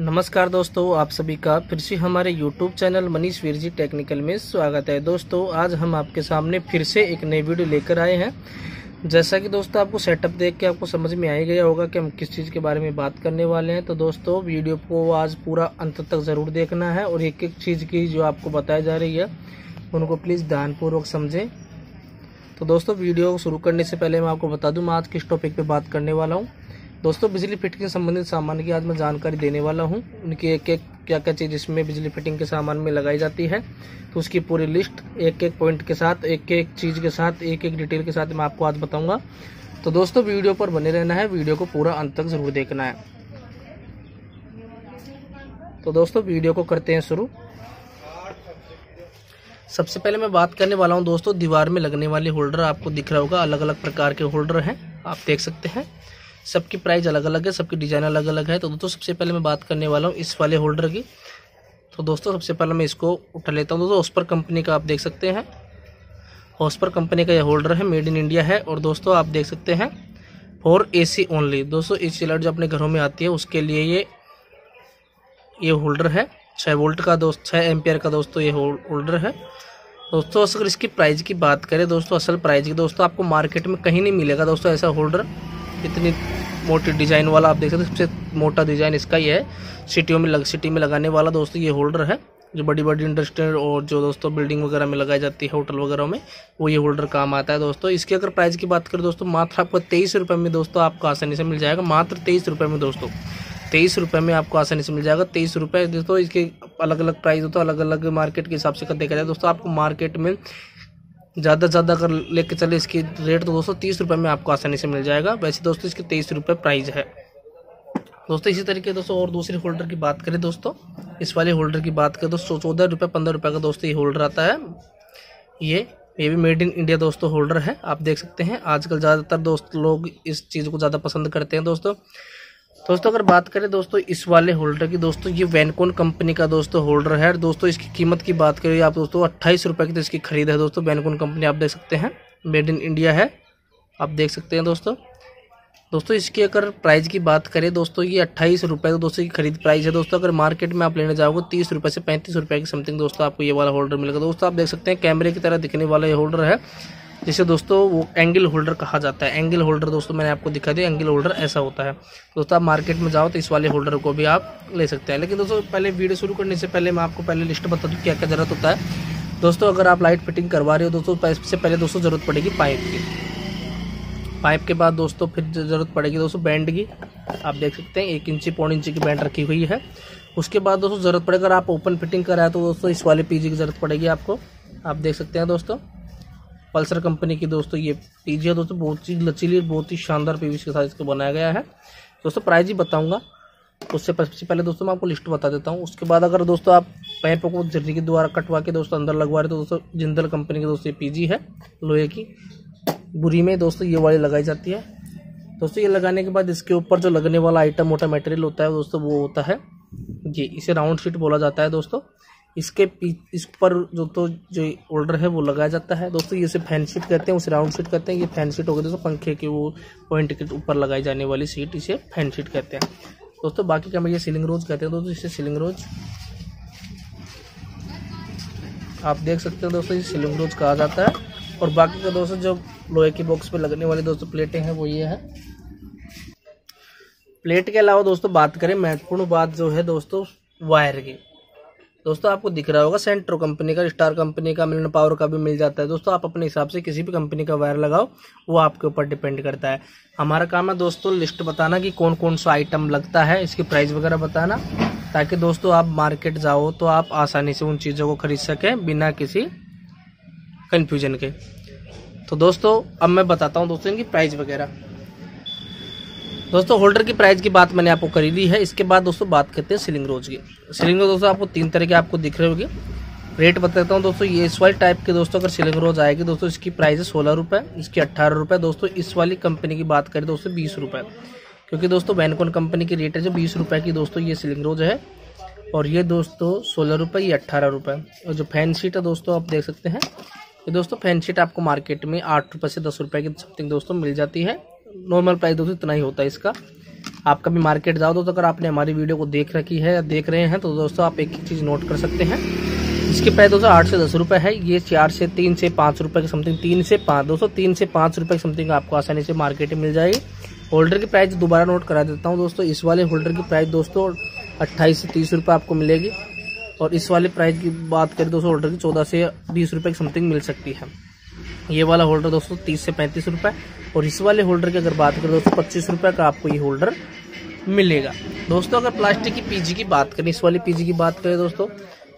नमस्कार दोस्तों, आप सभी का फिर से हमारे YouTube channel Manish Veer ji technical में स्वागत है। दोस्तों, आज हम आपके सामने फिर से एक नई वीडियो लेकर आए हैं। जैसा कि दोस्तों आपको सेटअप देख के आपको समझ में आ ही गया होगा कि हम किस चीज़ के बारे में बात करने वाले हैं। तो दोस्तों, वीडियो को आज पूरा अंत तक ज़रूर देखना है और एक एक चीज़ की जो आपको बताई जा रही है, उनको प्लीज़ ध्यानपूर्वक समझें। तो दोस्तों, वीडियो शुरू करने से पहले मैं आपको बता दूँ, मैं आज किस टॉपिक पर बात करने वाला हूँ। दोस्तों, बिजली फिटिंग से संबंधित सामान की आज मैं जानकारी देने वाला हूँ। उनकी एक एक क्या क्या चीज़ इसमें बिजली फिटिंग के सामान में लगाई जाती है तो उसकी पूरी लिस्ट एक एक पॉइंट के साथ एक एक चीज़ के साथ एक एक डिटेल के साथ मैं आपको आज बताऊँगा। तो दोस्तों, वीडियो पर बने रहना है, वीडियो को पूरा अंत तक ज़रूर देखना है। तो दोस्तों, वीडियो को करते हैं शुरू। सबसे पहले मैं बात करने वाला हूँ दोस्तों, दीवार में लगने वाले होल्डर, आपको दिख रहा होगा अलग अलग प्रकार के होल्डर हैं, आप देख सकते हैं। सबकी प्राइस अलग अलग है, सबकी डिज़ाइन अलग अलग है। तो दोस्तों, सबसे पहले मैं बात करने वाला हूँ इस वाले होल्डर की। तो दोस्तों, सबसे पहले मैं इसको उठा लेता हूँ। दोस्तों हॉस्पर कंपनी का आप देख सकते हैं। हॉस्पर कंपनी का यह होल्डर है मेड इन इंडिया है। और दोस्तों, आप देख सकते हैं फॉर सी ओनली दोस्तों, इस लाइट जो अपने घरों में आती है, उसके लिए ये ये होल्डर है। छः वोल्ट का दोस्त छः एम्पियर का दोस्तों, ये होल्डर है। दोस्तों, अगर इसकी प्राइस की बात करें, दोस्तों, असल प्राइस की, दोस्तों, आपको मार्केट में कहीं नहीं मिलेगा। दोस्तों, ऐसा होल्डर इतनी मोटी डिज़ाइन वाला आप देख सकते हैं। सबसे मोटा डिज़ाइन इसका ही है। सिटियों में लग, सिटी में लगाने वाला दोस्तों ये होल्डर है, जो बड़ी बड़ी इंडस्ट्री और जो दोस्तों बिल्डिंग वगैरह में लगाई जाती है, होटल वगैरह में, वो ये होल्डर काम आता है दोस्तों। इसकी अगर प्राइस की बात करें दोस्तों, मात्र आपको तेईस रुपये में दोस्तों आपको आसानी से मिल जाएगा। मात्र तेईस रुपये में दोस्तों, तेईस रुपये में आपको आसानी से मिल जाएगा। तेईस रुपये दोस्तों, इसके अलग अलग प्राइस होता है अलग अलग मार्केट के हिसाब से देखा जाए दोस्तों, आपको मार्केट में ज़्यादा से ज़्यादा अगर लेके चले इसकी रेट तो दोस्तों तीस रुपये में आपको आसानी से मिल जाएगा। वैसे दोस्तों इसके तेईस रुपये प्राइस है। दोस्तों इसी तरीके दोस्तों और दूसरे होल्डर की बात करें दोस्तों, इस वाले होल्डर की बात करें दोस्तों, चौदह रुपये पंद्रह रुपये का दोस्तों ये होल्डर आता है। ये ये भी मेड इन इंडिया दोस्तों होल्डर है। आप देख सकते हैं, आजकल ज़्यादातर दोस्त लोग इस चीज़ को ज़्यादा पसंद करते हैं दोस्तों। दोस्तों, अगर बात करें दोस्तों इस वाले होल्डर की, दोस्तों ये वैनकोन कंपनी का दोस्तों होल्डर है। दोस्तों, इसकी कीमत की बात करें आप दोस्तों अट्ठाईस रुपये की तो इसकी खरीद है दोस्तों। वैनकोन कंपनी आप देख सकते हैं मेड इन इंडिया है। आप देख सकते हैं दोस्तों। दोस्तों, इसकी अगर प्राइस की बात करें, दोस्तों, ये अट्ठाईस रुपये तो दोस्तों की खरीद प्राइस है। दोस्तों, अगर मार्केट में आप लेने जाओगे, तीस रुपये से पैंतीस रुपये की समथिंग दोस्तों आपको ये वाला होल्डर मिलेगा। दोस्तों, आप देख सकते हैं कैमरे की तरह दिखने वाला ये होल्डर है। जिसे दोस्तों वो एंगल होल्डर कहा जाता है। एंगल होल्डर दोस्तों मैंने आपको दिखा दिया एंगल होल्डर ऐसा होता है। दोस्तों आप मार्केट में जाओ तो इस वाले होल्डर को भी आप ले सकते हैं। लेकिन दोस्तों पहले वीडियो शुरू करने से पहले मैं आपको पहले लिस्ट बता दूँ क्या क्या ज़रूरत होता है। दोस्तों अगर आप लाइट फिटिंग करवा रहे हो दोस्तों सबसे पहले दोस्तों ज़रूरत पड़ेगी पाइप की। पाइप के बाद दोस्तों फिर ज़रूरत पड़ेगी दोस्तों बैंड की। आप देख सकते हैं, एक इंची, पौन इंची की बैंड रखी हुई है। उसके बाद दोस्तों ज़रूरत पड़ेगा, अगर आप ओपन फिटिंग कराए तो दोस्तों इस वाले पीजी की ज़रूरत पड़ेगी आपको। आप देख सकते हैं दोस्तों। पल्सर कंपनी की दोस्तों ये पीजी है दोस्तों, बहुत ही लचीली और बहुत ही शानदार पीवीसी के साथ इसको बनाया गया है। दोस्तों प्राइस ही बताऊँगा। उससे सबसे पहले दोस्तों मैं आपको लिस्ट बता देता हूँ। उसके बाद अगर दोस्तों आप पैप को जर्नी के द्वारा कटवा के दोस्तों अंदर लगवा रहे तो दोस्तों जिंदल कंपनी की दोस्तों पीजी है, लोहे की। बुरी में दोस्तों ये वाली लगाई जाती है। दोस्तों ये लगाने के बाद इसके ऊपर जो लगने वाला आइटम मोटा मटेरियल होता है दोस्तों वो होता है। ये इसे राउंड शीट बोला जाता है दोस्तों। इसके इस पर जो तो जो होल्डर है वो लगाया जाता है। दोस्तों, ये फ़ैन सीट कहते हैं, उसे राउंड सीट कहते हैं। ये फ़ैन सीट हो गई दोस्तों, पंखे के वो पॉइंट के ऊपर लगाई जाने वाली सीट इसे फ़ैन सीट कहते हैं। दोस्तों, बाकी का ये सीलिंग रोज कहते हैं। दोस्तों, इसे सीलिंग रोज आप देख सकते हो दोस्तों, ये सीलिंग रोज कहा जाता है। और बाकी का दोस्तों, जो लोहे के बॉक्स पर लगने वाली दोस्तों प्लेटें हैं, वो ये है। प्लेट के अलावा दोस्तों, बात करें, महत्वपूर्ण बात जो है दोस्तों वायर की। दोस्तों, आपको दिख रहा होगा सेंट्रो कंपनी का स्टार कंपनी का मिलन पावर का भी मिल जाता है। दोस्तों, आप अपने हिसाब से किसी भी कंपनी का वायर लगाओ, वो आपके ऊपर डिपेंड करता है। हमारा काम है दोस्तों लिस्ट बताना कि कौन कौन सा आइटम लगता है, इसकी प्राइस वगैरह बताना, ताकि दोस्तों आप मार्केट जाओ तो आप आसानी से उन चीज़ों को खरीद सकें बिना किसी कन्फ्यूज़न के। तो दोस्तों, अब मैं बताता हूँ दोस्तों इनकी प्राइस वगैरह। दोस्तों होल्डर की प्राइस की बात मैंने आपको करी दी है। इसके बाद दोस्तों, बात करते हैं सीलिंग रोज की। सीलिंग रोज दोस्तों, आपको तीन तरह के आपको दिख रहे होगी। रेट बताता हूँ दोस्तों, ये इस वाली टाइप के दोस्तों, अगर सीलिंग रोज आएगी दोस्तों, इसकी प्राइस है सोलह रुपये इसकी अट्ठारह रुपये दोस्तों, इस वाली कंपनी की बात करें दोस्तों, बीस रुपये क्योंकि दोस्तों वैनकोन कंपनी की रेट है जो बीस रुपये की दोस्तों, ये सीलिंग रोज है। और ये दोस्तों, सोलह रुपये ये अट्ठारह रुपये और जो फ़ैन शीट है दोस्तों, आप देख सकते हैं। ये दोस्तों फ़ैन शीट आपको मार्केट में आठ रुपये से दस रुपये की समथिंग दोस्तों मिल जाती है। नॉर्मल प्राइस दोस्तों इतना ही होता है इसका। आप कभी मार्केट जाओ तो अगर आपने हमारी वीडियो को देख रखी है या देख रहे हैं तो दोस्तों आप एक चीज़ नोट कर सकते हैं। इसके प्राइस दोस्तों आठ से दस रुपये है, ये चार से तीन से पाँच रुपए के समथिंग तीन से पाँच, दोस्तों तीन से पाँच रुपये के समथिंग आपको आसानी से मार्केट में मिल जाएगी। होल्डर की प्राइस दोबारा नोट करा देता हूँ दोस्तों, इस वाले होल्डर की प्राइस दोस्तों अट्ठाईस से तीस रुपये आपको मिलेगी। और इस वाले प्राइस की बात करें दोस्तों होल्डर की चौदह से बीस रुपये की समथिंग मिल सकती है। ये वाला होल्डर दोस्तों तीस से पैंतीस रुपये और इस वाले होल्डर की अगर बात करें दोस्तों, पच्चीस रुपये का आपको ये होल्डर मिलेगा। दोस्तों, अगर प्लास्टिक की पीजी की बात करें, इस वाली पीजी की बात करें दोस्तों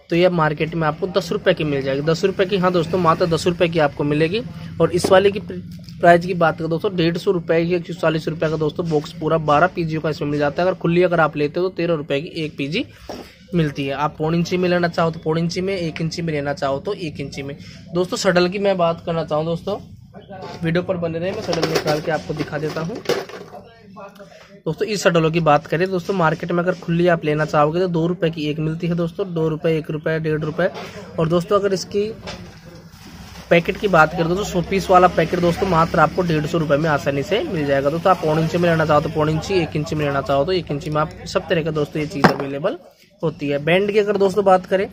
तो ये मार्केट में आपको दस रुपए की मिल जाएगी। दस रुपये की हाँ दोस्तों, मात्र दस रुपये की आपको मिलेगी। और इस वाले की प्राइस की बात करें दोस्तों, डेढ़ सौ रुपए की एक सौ चालीस रुपए का दोस्तों बॉक्स पूरा बारह पीजी का इसमें मिल जाता है। अगर खुली अगर आप लेते हो तो तेरह रुपए की एक पीजी मिलती है। आप पौन इंची में लेना चाहो तो पौन इंची में, एक इंची में लेना चाहो तो एक इंची में। दोस्तों सडल की मैं बात करना चाहूँ दोस्तों वीडियो पर बने रहे, मैं सडल निकाल के आपको दिखा देता हूँ। दोस्तों, इस सडलों की बात करें, दोस्तों, मार्केट में अगर खुली आप लेना चाहोगे तो दो रुपए की एक मिलती है, दोस्तों। दो रुपए, एक रुपए, डेढ़ रुपए। और दोस्तों, अगर इसकी पैकेट की बात करें तो सौ पीस वाला पैकेट, दोस्तों, मात्र आपको डेढ़ सौ रुपए में आसानी से मिल जाएगा। दोस्तों, आप पौन इंची में लेना चाहो तो पौन इंची, एक इंची में लेना चाहो तो एक इंची में आप सब तरह का, दोस्तों, ये चीज़ अवेलेबल होती है। बैंड की अगर दोस्तों बात करें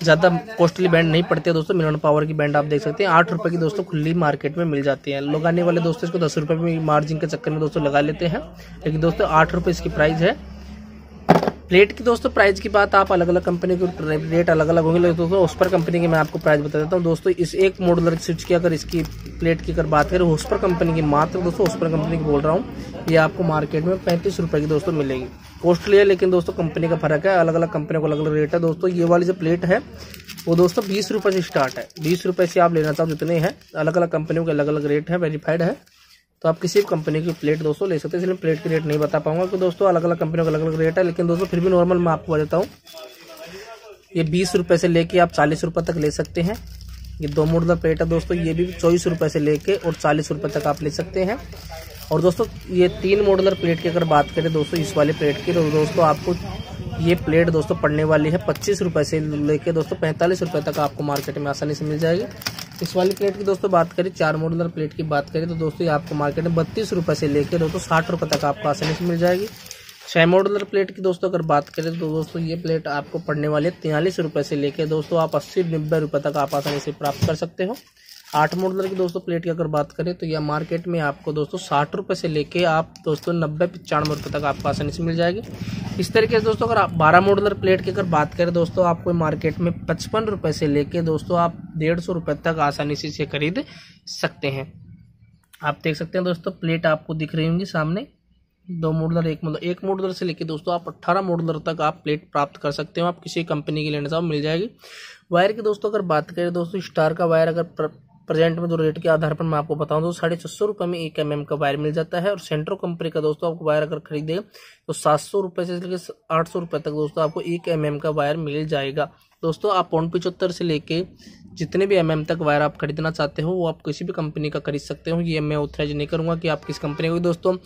ज़्यादा कॉस्टली बैंड नहीं पड़ते दोस्तों, मिलन पावर की बैंड आप देख सकते हैं। आठ रुपये की दोस्तों खुली मार्केट में मिल जाती है। लगाने वाले दोस्तों, इसको दस रुपये में मार्जिन के चक्कर में दोस्तों लगा लेते हैं। लेकिन दोस्तों, आठ रुपये इसकी प्राइस है। प्लेट की दोस्तों प्राइस की बात आप अलग अलग कंपनी के रेट अलग अलग होंगे दोस्तों, उस पर कंपनी की मैं आपको प्राइस बता देता हूँ। दोस्तों, इस एक मॉडलर स्विच की अगर इसकी प्लेट की अगर बात करें, उस पर कंपनी की मात्र दोस्तों, उस पर कंपनी की बोल रहा हूँ, ये आपको मार्केट में पैंतीस रुपए की दोस्तों मिलेगी। कॉस्टली है लेकिन दोस्तों, कंपनी का फ़र्क है। अलग अलग कंपनी को अलग अलग रेट है। दोस्तों, ये वाली जो प्लेट है, वो दोस्तों बीस रुपए से स्टार्ट है। बीस रुपए से आप लेना चाहो जितने हैं अलग अलग कंपनियों के अलग अलग रेट है, वेरीफाइड है। तो आप किसी भी कंपनी की प्लेट दोस्तों ले सकते हैं, इसलिए प्लेट की रेट नहीं बता पाऊँगा क्योंकि दोस्तों अलग अलग कंपनियों का अलग अलग रेट है, लेकिन दोस्तों फिर भी नॉर्मल मैं आपको बताता हूँ। ये बीस रुपए से लेके आप चालीस रुपए तक ले सकते हैं। ये दो मोडल प्लेट है दोस्तों, ये भी चौबीस रुपए से लेके और चालीस रुपए तक आप ले सकते हैं। और दोस्तों ये तीन मॉडलर प्लेट की अगर बात करें दोस्तों, इस वाले प्लेट की तो दोस्तों आपको ये प्लेट दोस्तों पड़ने वाली है पच्चीस रुपए से लेके दोस्तों पैंतालीस रुपए तक आपको मार्केट में आसानी से मिल जाएगी। इस वाली प्लेट की दोस्तों बात करें, चार मॉडलर प्लेट की बात करें तो दोस्तों ये आपको मार्केट में बत्तीस रुपये से लेकर दोस्तों साठ रुपये तक आपको आसानी से मिल जाएगी। छः मॉडलर प्लेट की दोस्तों अगर बात करें तो दोस्तों ये प्लेट आपको पड़ने वाली है तिहालीस रुपये से लेकर दोस्तों आप अस्सी, नब्बे रुपये तक आप आसानी से प्राप्त कर सकते हो। आठ मॉडलर की दोस्तों प्लेट की अगर बात करें तो यह मार्केट में आपको दोस्तों साठ रुपए से लेके आप दोस्तों नब्बे, पचानवे रुपये तक आपको आसानी से मिल जाएगी। इस तरीके से दोस्तों अगर आप बारह मॉडलर प्लेट की अगर बात करें दोस्तों आपको मार्केट में पचपन रुपये से लेके दोस्तों आप डेढ़ सौ रुपये तक आसानी से इसे खरीद सकते हैं। आप देख सकते हैं दोस्तों, प्लेट आपको दिख रही होंगी सामने। दो मॉडलर, एक मॉडलर एक मॉडलर से लेके दोस्तों आप अट्ठारह मॉडलर तक आप प्लेट प्राप्त कर सकते हो। आप किसी कंपनी की लेने चाहो मिल जाएगी। वायर की दोस्तों अगर बात करें दोस्तों, स्टार का वायर अगर प्रेजेंट में जो रेट के आधार पर मैं आपको बताऊँ तो साढ़े छह सौ रुपये में एक एम का वायर मिल जाता है और सेंट्रो कंपनी का दोस्तों आपको वायर अगर खरीदे तो सात सौ रुपये से लेकर आठ सौ रुपये तक दोस्तों आपको एक एम का वायर मिल जाएगा। दोस्तों, आप पौन पिचहत्तर से लेके जितने भी एम तक वायर आप खरीदना चाहते हो, वो आप किसी भी कंपनी का खरीद सकते हो। ये मैं ऑथराइज नहीं करूँगा कि आप किस कंपनी को दोस्तों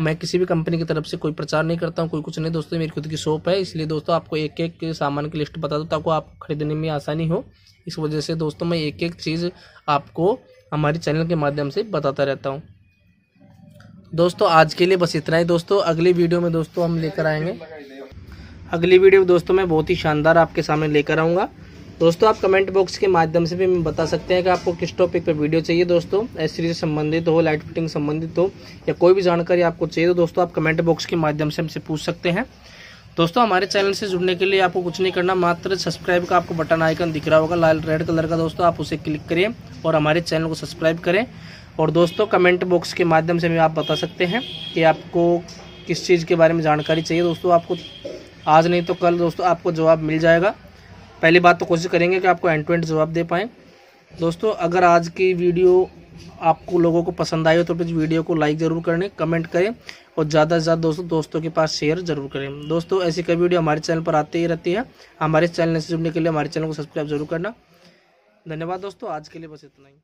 मैं किसी भी कंपनी की तरफ़ से कोई प्रचार नहीं करता हूँ, कोई कुछ नहीं दोस्तों, मेरी खुद की शॉप है, इसलिए दोस्तों आपको एक एक सामान की लिस्ट बता दो ताकि आप खरीदने में आसानी हो। इस वजह से दोस्तों मैं एक एक चीज़ आपको हमारे चैनल के माध्यम से बताता रहता हूँ। दोस्तों, आज के लिए बस इतना ही दोस्तों। अगली वीडियो में दोस्तों हम लेकर आएँगे। अगली वीडियो दोस्तों मैं बहुत ही शानदार आपके सामने लेकर आऊँगा। दोस्तों, आप कमेंट बॉक्स के माध्यम से भी बता सकते हैं कि आपको किस टॉपिक पर वीडियो चाहिए दोस्तों एसरी से संबंधित हो लाइट फिटिंग संबंधित हो, या कोई भी जानकारी आपको चाहिए तो दोस्तों, आप कमेंट बॉक्स के माध्यम से हमसे पूछ सकते हैं। दोस्तों, हमारे चैनल से जुड़ने के लिए आपको कुछ नहीं करना, मात्र सब्सक्राइब का आपको बटन आइकन दिख रहा होगा, लाल रेड कलर का दोस्तों, आप उसे क्लिक करिए और हमारे चैनल को सब्सक्राइब करें। और दोस्तों कमेंट बॉक्स के माध्यम से भी आप बता सकते हैं कि आपको किस चीज़ के बारे में जानकारी चाहिए दोस्तों, आपको आज नहीं तो कल दोस्तों आपको जवाब मिल जाएगा। पहली बात तो कोशिश करेंगे कि आपको एंड एंड जवाब दे पाएँ। दोस्तों, अगर आज की वीडियो आपको लोगों को पसंद आई हो तो प्लीज़ वीडियो को लाइक ज़रूर करें कमेंट करें और ज़्यादा से ज़्यादा दोस्तों दोस्तों के पास शेयर ज़रूर करें। दोस्तों, ऐसी कई वीडियो हमारे चैनल पर आती ही रहती है। हमारे चैनल से जुड़ने के लिए हमारे चैनल को सब्सक्राइब ज़रूर करना। धन्यवाद दोस्तों, आज के लिए बस इतना ही।